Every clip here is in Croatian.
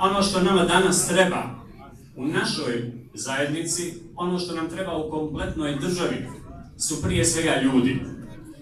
ono što nama danas treba u našoj zajednici, ono što nam treba u kompletnoj državi, su prije svega ljudi.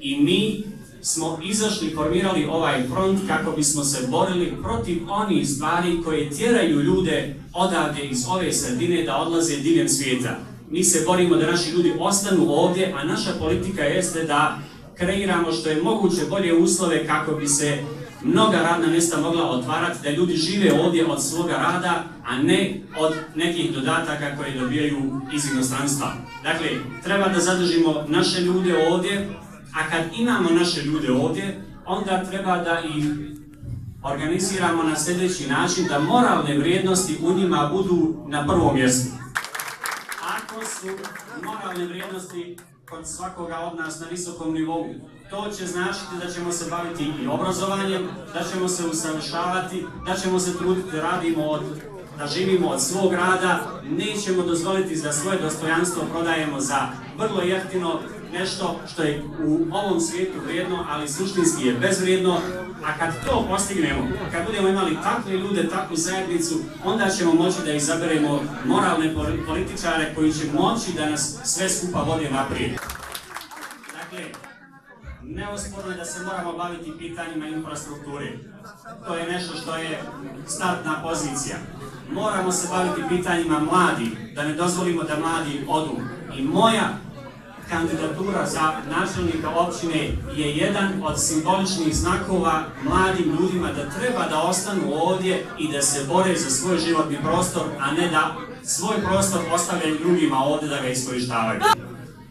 I mi smo izašli, formirali ovaj front kako bismo se borili protiv onih stvari koje tjeraju ljude odavde iz ove sredine da odlaze diljem svijeta. Mi se borimo da naši ljudi ostanu ovdje, a naša politika jeste da kreiramo što je moguće bolje uslove kako bi se mnoga radna mjesta mogla otvarati, da ljudi žive ovdje od svoga rada, a ne od nekih dodataka koje dobijaju iz inostranstva. Dakle, treba da zadržimo naše ljude ovdje, a kad imamo naše ljude ovdje, onda treba da ih organiziramo na sljedeći način da moralne vrijednosti u njima budu na prvom mjestu. Ako su moralne vrijednosti kod svakoga od nas na visokom nivou, to će značiti da ćemo se baviti i obrazovanjem, da ćemo se usavršavati, da ćemo se truditi radimo od da živimo od svog rada, nećemo dozvoliti da svoje dostojanstvo prodajemo za vrlo jeftino nešto što je u ovom svijetu vrijedno, ali suštinski je bezvrijedno, a kad to postignemo, kad budemo imali takve ljude, takvu zajednicu, onda ćemo moći da izaberemo moralne političare koji će moći da nas sve skupa vode naprijed. Dakle, neosporno je da se moramo baviti pitanjima infrastrukture. To je nešto što je startna pozicija. Moramo se baviti pitanjima mladi, da ne dozvolimo da mladi odu. I moja kandidatura za načelnika općine je jedan od simboličnih znakova mladim ljudima da treba da ostanu ovdje i da se bore za svoj životni prostor, a ne da svoj prostor ostavljaju drugima ovdje da ga iskorištavaju.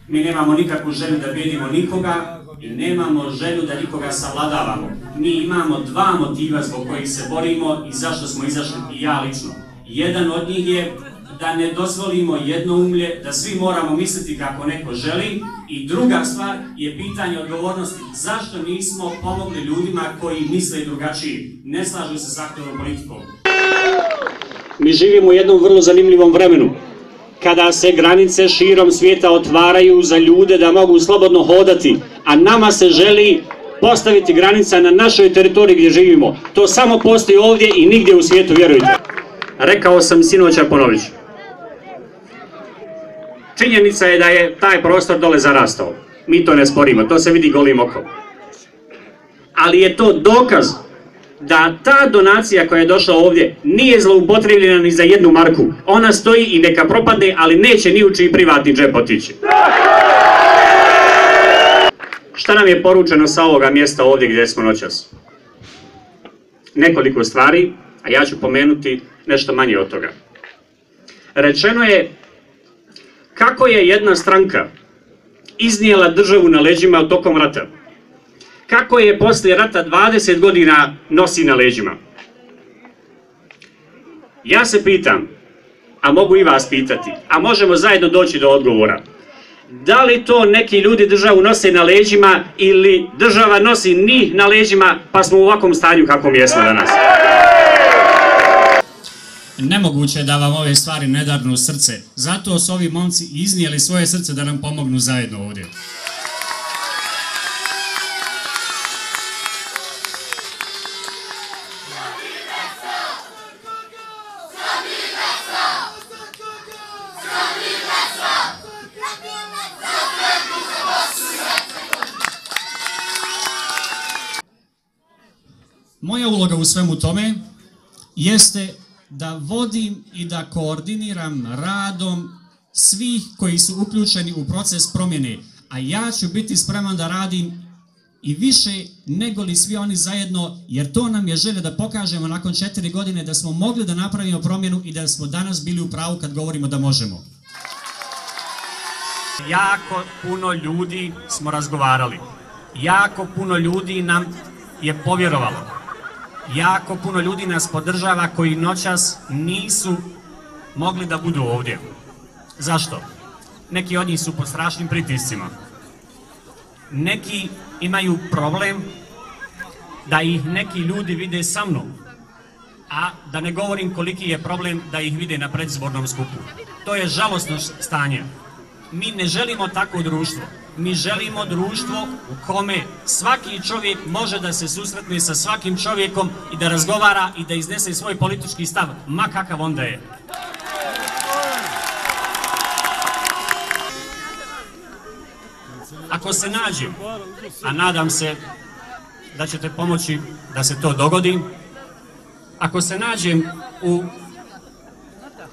Mi nemamo nikakvu želju da bijedimo nikoga i nemamo želju da nikoga savladavamo. Mi imamo dva motiva zbog kojih se borimo i zašto smo izašli i ja lično. Jedan od njih je da ne dozvolimo umlje, da svi moramo misliti kako neko želi i druga stvar je pitanje odgovornosti. Zašto nismo pomogli ljudima koji misle drugačije, ne slažu se s aktivnom politikom? Mi živimo u jednom vrlo zanimljivom vremenu kada se granice širom svijeta otvaraju za ljude da mogu slobodno hodati, a nama se želi postaviti granica na našoj teritoriji gdje živimo. To samo postoji ovdje i nigdje u svijetu, vjerujte. Rekao sam sinoća ponovit Činjenica je da je taj prostor dole zarastao. Mi to ne sporimo, to se vidi golim okom. Ali je to dokaz da ta donacija koja je došla ovdje nije zloupotrebljena ni za jednu marku. Ona stoji i neka propadne, ali neće ni u čiji privatni džep otići. Šta nam je poručeno sa ovoga mjesta ovdje gdje smo noćas? Nekoliko stvari, a ja ću pomenuti nešto manje od toga. Rečeno je kako je jedna stranka iznijela državu na leđima tokom rata. Kako je poslije rata 20 godina nosi na leđima. Ja se pitam, a mogu i vas pitati, a možemo zajedno doći do odgovora. Da li to neki ljudi državu nose na leđima ili država nosi njih na leđima pa smo u ovakvom stanju kakvom jesmo danas? Nemoguće je da vam ove stvari ne darnu srce. Zato su ovi momci iznijeli svoje srce da nam pomognu zajedno ovdje. Moja uloga u svemu tome jeste da vodim i da koordiniram radom svih koji su uključeni u proces promjene, a ja ću biti spreman da radim i više nego li svi oni zajedno, jer to nam je želje da pokažemo nakon četiri godine da smo mogli da napravimo promjenu i da smo danas bili u pravu kad govorimo da možemo. Jako puno ljudi smo razgovarali. Jako puno ljudi nam je povjerovalo jako puno ljudi nas podržava koji noćas nisu mogli da budu ovdje. Zašto? Neki od njih su pod strašnim pritiscima. Neki imaju problem da ih neki ljudi vide sa mnom. A da ne govorim koliki je problem da ih vide na predizbornom skupu. To je žalostno stanje. Mi ne želimo takvo društvo. Mi želimo društvo u kome svaki čovjek može da se susretne sa svakim čovjekom i da razgovara i da iznese svoj politički stav, ma kakav onda je. Ako se nađe, a nadam se da ćete pomoći da se to dogodi, ako se nađem u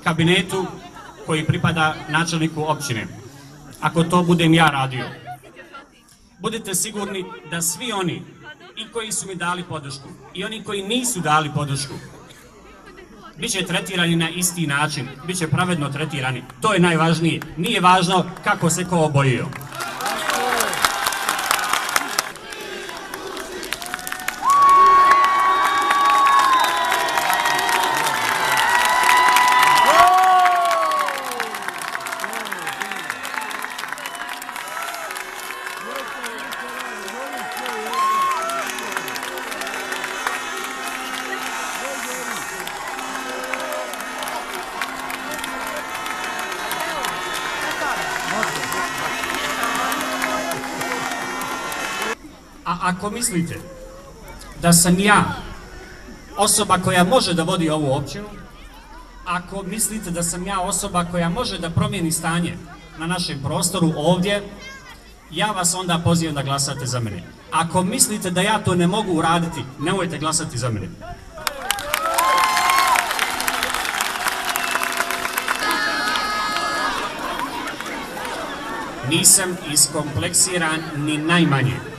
kabinetu koji pripada načelniku općine, ako to budem ja radio, budite sigurni da svi oni i koji su mi dali podršku i oni koji nisu dali podršku, bit će tretirani na isti način, bit će pravedno tretirani. To je najvažnije. Nije važno kako se ko obojio. Ako mislite da sam ja osoba koja može da vodi ovu općinu, ako mislite da sam ja osoba koja može da promijeni stanje na našem prostoru ovdje, ja vas onda pozivam da glasate za mene. Ako mislite da ja to ne mogu uraditi, nemojte glasati za mene. Nisam iskompleksiran ni najmanje.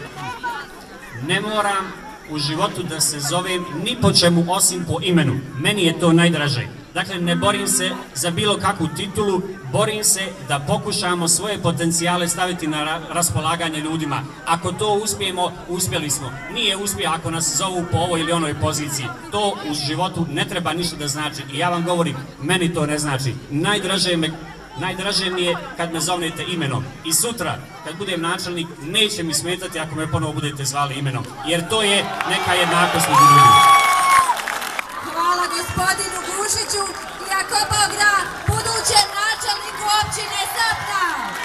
Ne moram u životu da se zovem ni po čemu osim po imenu. Meni je to najdraže. Dakle, ne borim se za bilo kakvu titulu, borim se da pokušamo svoje potencijale staviti na ra- raspolaganje ljudima. Ako to uspijemo, uspjeli smo. Nije uspjeh ako nas zovu po ovoj ili onoj poziciji. To u životu ne treba ništa da znači. I ja vam govorim, meni to ne znači. Najdraže me Najdraže mi je kad me zovnete imenom. I sutra, kad budem načelnik, neće mi smetati ako me ponovo budete zvali imenom. Jer to je neka jednakost među ljudima. Hvala gospodinu Gušiću i ako Bog da, budućem načelniku općine Sapna.